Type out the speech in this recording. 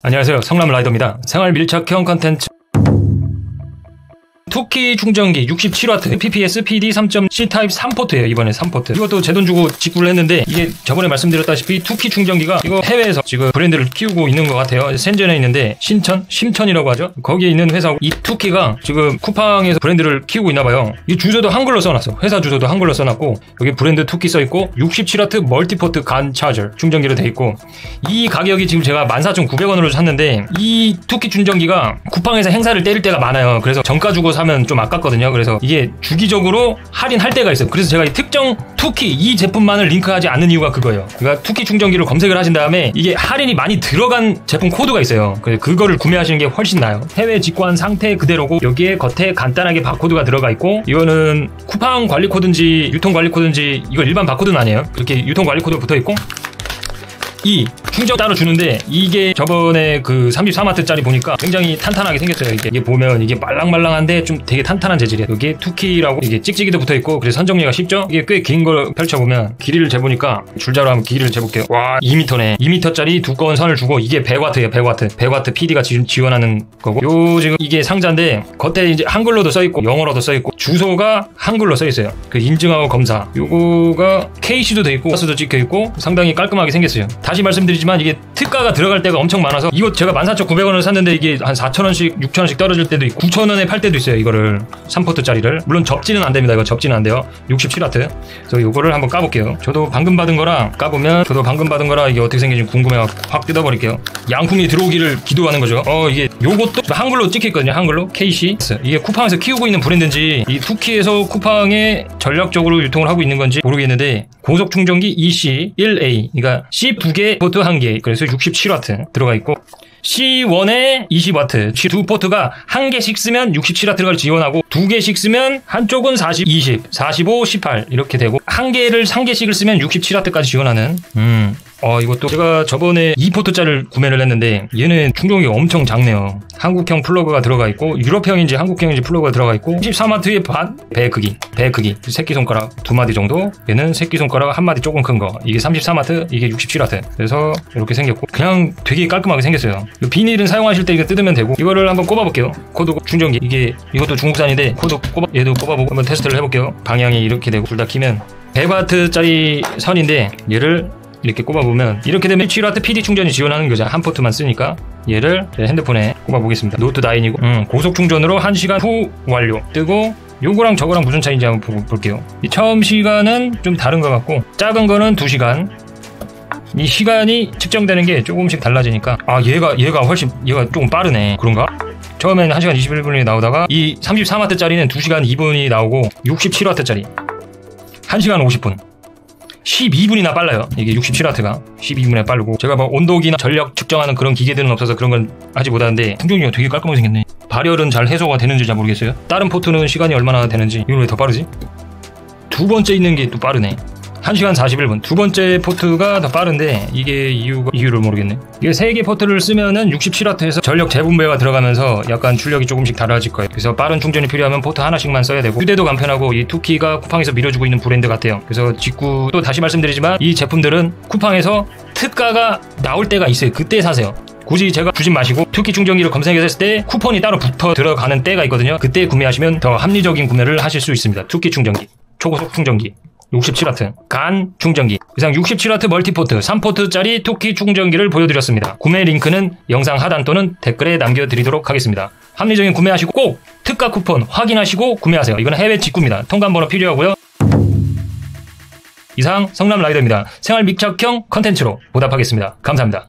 안녕하세요. 성남 라이더입니다. 생활 밀착형 컨텐츠 Toocki 충전기 67W PPS PD 3.0 C 타입 3포트예요 이번에 3포트. 이것도 제 돈 주고 직구를 했는데 이게 저번에 말씀드렸다시피 Toocki 충전기가 이거 해외에서 지금 브랜드를 키우고 있는 것 같아요. Shenzhen에 있는데 신천? 심천이라고 하죠? 거기에 있는 회사고 이 Toocki가 지금 쿠팡에서 브랜드를 키우고 있나 봐요. 이 주소도 한글로 써놨어. 회사 주소도 한글로 써놨고 여기 브랜드 Toocki 써있고 67W multiport GaN charger 충전기로 돼 있고 이 가격이 지금 제가 14,900원으로 샀는데 이 Toocki 충전기가 쿠팡에서 행사를 때릴 때가 많아요. 그래서 정가 주고 사면 좀 아깝거든요. 그래서 이게 주기적으로 할인할 때가 있어요. 그래서 제가 이 특정 Toocki 이 제품만을 링크하지 않는 이유가 그거예요. 그러니까 Toocki 충전기를 검색을 하신 다음에 이게 할인이 많이 들어간 제품 코드가 있어요. 그래서 그거를 구매하시는 게 훨씬 나아요. 해외 직구한 상태 그대로고 여기에 겉에 간단하게 바코드가 들어가 있고 이거는 쿠팡 관리 코드인지 유통 관리 코드인지 이거 일반 바코드는 아니에요. 그렇게 유통 관리 코드 붙어 있고 이 충전 따로 주는데 이게 저번에 그 33와트짜리 보니까 굉장히 탄탄하게 생겼어요. 이게, 이게 보면 이게 말랑말랑한데 좀 되게 탄탄한 재질이에요. 여기에 투키라고 이게 찍찍이도 붙어 있고 그래서 선정리가 쉽죠? 이게 꽤 긴 걸 펼쳐보면 길이를 재보니까 줄자로 한번 길이를 재볼게요. 와 2m네. 2m짜리 두꺼운 선을 주고 이게 100W예요. 100W. 100W PD가 지, 지원하는 거고 요 지금 이게 상자인데 겉에 이제 한글로도 써 있고 영어로도 써 있고 주소가 한글로 써 있어요. 그 인증하고 검사. 요거가 KC도 돼 있고 가스도 찍혀 있고 상당히 깔끔하게 생겼어요. 다시 말씀드리지만 이게 특가가 들어갈 때가 엄청 많아서 이거 제가 14,900원을 샀는데 이게 한 4,000원씩 6,000원씩 떨어질 때도 있고 9,000원에 팔 때도 있어요 이거를. 3포트짜리를. 물론 접지는 안 됩니다 이거 접지는 안 돼요. 67와트. 그래서 이거를 한번 까볼게요. 저도 방금 받은 거랑 까보면 저도 방금 받은 거라 이게 어떻게 생긴지 궁금해 확 뜯어버릴게요. 양품이 들어오기를 기도하는 거죠. 어 이게 요것도 한글로 찍혀있거든요 한글로 KC 이게 쿠팡에서 키우고 있는 브랜드인지 이 투키에서 쿠팡에 전략적으로 유통을 하고 있는 건지 모르겠는데 고속 충전기 EC1A 그러니까 C 두 개, 포트 한 개. 그래서 67W 들어가 있고 C1에 20W. 두 포트가 한 개씩 쓰면 67W를 지원하고 두 개씩 쓰면 한쪽은 40, 20, 45, 18 이렇게 되고 한 개를 한 개씩을 쓰면 67W까지 지원하는 음. 어, 이것도 제가 저번에 2포트짜리를 구매를 했는데 얘는 충전기가 엄청 작네요. 한국형 플러그가 들어가 있고 유럽형인지 한국형인지 플러그가 들어가 있고 14와트의 반 배 크기, 배 크기 새끼손가락 두 마디 정도 얘는 새끼손가락 한 마디 조금 큰 거 이게 34와트 이게 67와트 그래서 이렇게 생겼고 그냥 되게 깔끔하게 생겼어요. 비닐은 사용하실 때 이거 뜯으면 되고 이거를 한번 꼽아 볼게요. 코드 충전기 이게 이것도 중국산인데 코드 꼽아 얘도 꼽아 보고 한번 테스트를 해 볼게요. 방향이 이렇게 되고 둘 다 키면 100와트짜리 선인데 얘를 이렇게 꼽아보면 이렇게 되면 7W PD 충전이 지원하는 거죠. 한 포트만 쓰니까 얘를 핸드폰에 꼽아보겠습니다. 노트 9이고 음, 고속 충전으로 1시간 후 완료 뜨고 요거랑 저거랑 무슨 차이인지 한번 볼게요. 이 처음 시간은 좀 다른 것 같고 작은 거는 2시간 이 시간이 측정되는 게 조금씩 달라지니까 아 얘가 얘가 훨씬 얘가 조금 빠르네 그런가? 처음에는 1시간 21분이 나오다가 이 33W짜리는 2시간 2분이 나오고 67W짜리 1시간 50분 12분이나 빨라요. 이게 67W가 12분에 빠르고 제가 뭐 온도기나 전력 측정하는 그런 기계들은 없어서 그런 건 하지 못하는데 충전기가 되게 깔끔하게 생겼네. 발열은 잘 해소가 되는지 잘 모르겠어요. 다른 포트는 시간이 얼마나 되는지 이건 왜 더 빠르지? 두 번째 있는 게 또 빠르네. 1시간 41분. 두 번째 포트가 더 빠른데 이게 이유가 이유를 모르겠네. 이게 세 개 포트를 쓰면은 67W에서 전력 재분배가 들어가면서 약간 출력이 조금씩 달라질 거예요. 그래서 빠른 충전이 필요하면 포트 하나씩만 써야 되고 휴대도 간편하고 이 투키가 쿠팡에서 밀어주고 있는 브랜드 같아요. 그래서 직구 또 다시 말씀드리지만 이 제품들은 쿠팡에서 특가가 나올 때가 있어요. 그때 사세요. 굳이 제가 주진 마시고 투키 충전기를 검색했을 때 쿠폰이 따로 붙어 들어가는 때가 있거든요. 그때 구매하시면 더 합리적인 구매를 하실 수 있습니다. 투키 충전기, 초고속 충전기. 67W GaN 충전기 이상 67W multiport 3포트짜리 투키 충전기를 보여드렸습니다. 구매 링크는 영상 하단 또는 댓글에 남겨드리도록 하겠습니다. 합리적인 구매하시고 꼭 특가 쿠폰 확인하시고 구매하세요. 이건 해외 직구입니다. 통관번호 필요하고요. 이상 성남 라이더입니다. 생활 밀착형 컨텐츠로 보답하겠습니다. 감사합니다.